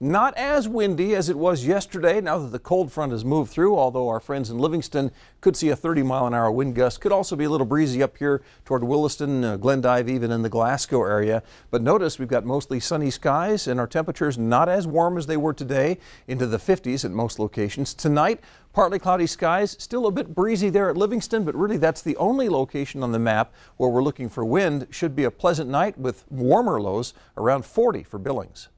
Not as windy as it was yesterday now that the cold front has moved through, although our friends in Livingston could see a 30 mile an hour wind gust. Could also be a little breezy up here toward Williston, uh, Glendive, even in the Glasgow area. But notice we've got mostly sunny skies and our temperatures not as warm as they were today, into the 50s at most locations. Tonight, partly cloudy skies, still a bit breezy there at Livingston, but really that's the only location on the map where we're looking for wind. Should be a pleasant night with warmer lows around 40 for Billings.